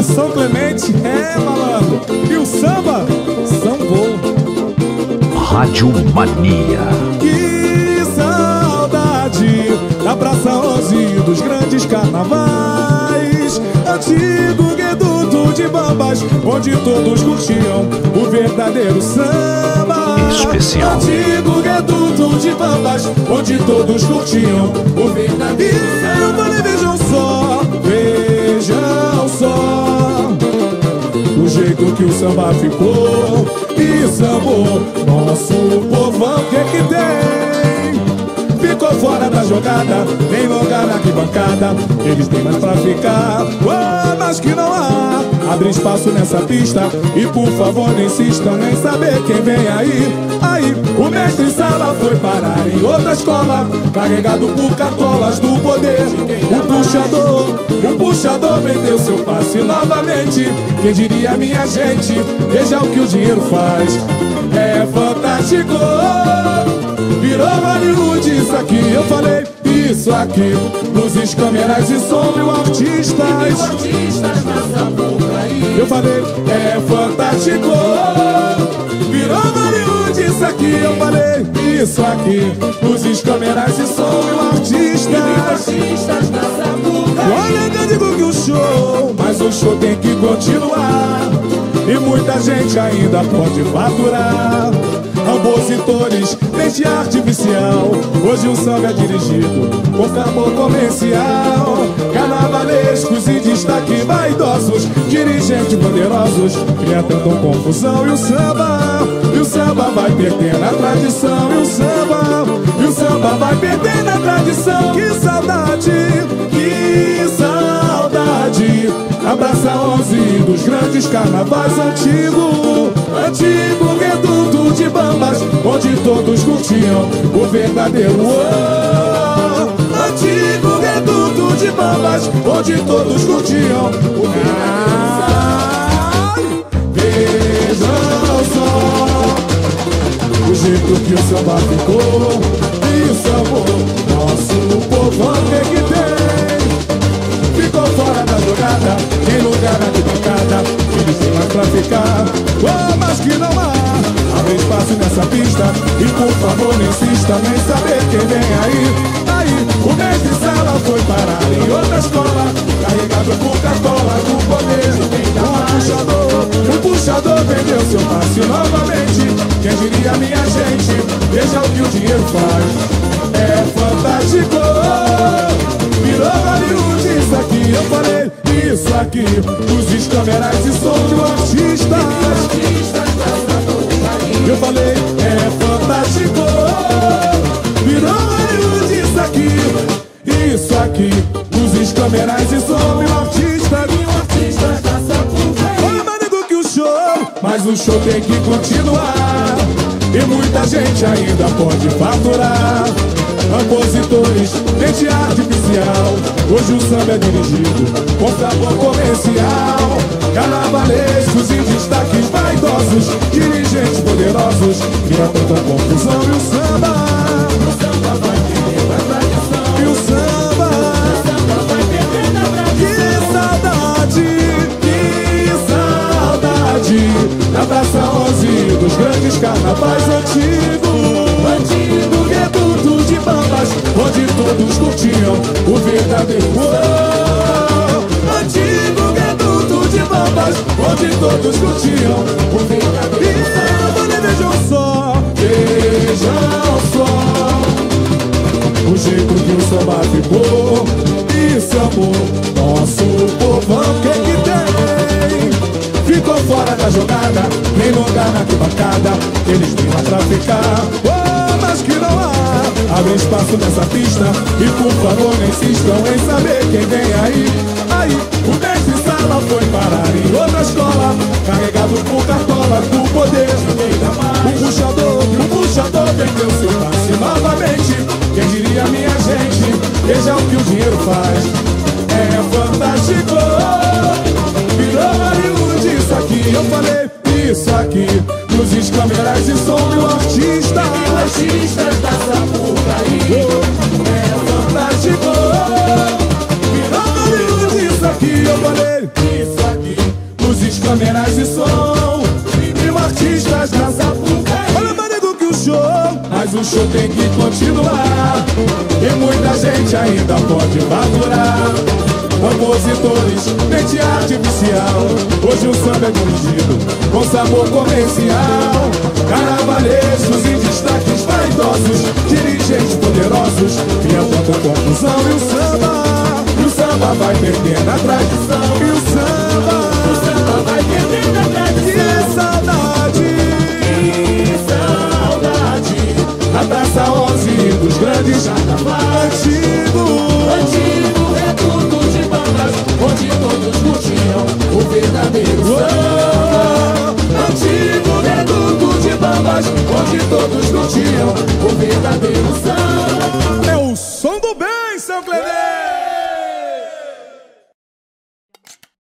a São Clemente é malandro e o samba sambou. Rádio Mania. Que saudade da Praça 11 dos grandes carnavais. Antigo reduto de bambas, onde todos curtiam o verdadeiro samba. Especial. Antigo reduto de bambas, onde todos curtiam o verdadeiro samba. Jeito que o samba ficou. E sambou Nosso povão, que que tem? Ficou fora da jogada, nem lugar na arquibancada. Eles têm mais pra ficar, oh, mas que não há. Abre espaço nessa pista e por favor não insistam em saber quem vem aí. Aí, o mestre Sala foi parar em outra escola Carregado por cartolas do poder. O puxador, puxador vendeu seu passe novamente. Quem diria minha gente, veja o que o dinheiro faz. É fantástico. Virou Hollywood isso aqui, eu falei. Isso aqui Luzes, câmeras e som mil artistas Eu falei, é fantástico. Virou Hollywood isso aqui, eu falei. Isso aqui Luzes, câmeras e som mil artistas show tem que continuar. E muita gente ainda pode faturar. Compositores, desde artificial. Hoje o samba é dirigido com sabor comercial. Carnavalescos e destaque vaidosos. Dirigentes poderosos Criando confusão. E o samba E o samba vai perdendo a tradição. E o samba, e o samba vai perdendo a tradição. Que saudade, que saudade Abraça 11 dos grandes carnavais antigos Antigo reduto de bambas Onde todos curtiam o verdadeiro oh, Antigo reduto de bambas Onde todos curtiam o verdadeiro Ai, Vejam só O jeito que o samba ficou Nessa pista. E por favor não insista Nem saber quem vem aí. Aí, o mestre sala foi parar em outra escola. Carregado por cartolas do poder O puxador, o puxador vendeu seu passe novamente. Quem diria minha gente, veja o que o dinheiro faz. É fantástico. Virou Hollywood isso aqui, eu falei. Isso aqui Luzes, câmeras e som de um artista falei, é fantástico. Virou Hollywood isso aqui Isso aqui. Luzes, câmeras e som de um artista Olha, mais nego que o show Mas o show tem que continuar. E muita gente ainda pode faturar. Compositores, mente artificial. Hoje o samba é dirigido com sabor comercial. Carnavalescos e destaques vaidosos poderosos Cria tanta confusão. E o samba O samba vai perdendo a tradição. E o samba vai perdendo a tradição. Que saudade, que saudade. Da Praça 11 dos grandes carnavais antigos Antigo reduto de bambas Onde todos curtiam o verdadeiro oh, Antigo reduto de bambas Onde todos curtiam samba ficou E sambou Nosso povão, que que tem? Ficou fora da jogada, nem lugar na arquibancada. Eles têm lá pra ficar, oh, mas que não há. Abre espaço nessa pista e por favor não insistam em saber quem vem aí veja o que o dinheiro faz. É fantástico. Virou Hollywood isso aqui, eu falei isso aqui. Luzes, câmeras e som Mil artistas da Sapucaí show tem que continuar. E muita gente ainda pode faturar Compositores, mente artificial. Hoje o samba é dirigido com sabor comercial. Carnavalescos em destaques vaidosos. Dirigentes poderosos. Criando confusão e o samba. E o samba vai perdendo a tradição A Praça 11 dos grandes Carnavais Antigo Antigo reduto de bandas Onde todos curtiam o verdadeiro samba. Antigo reduto de bambas Onde todos curtiam o verdadeiro samba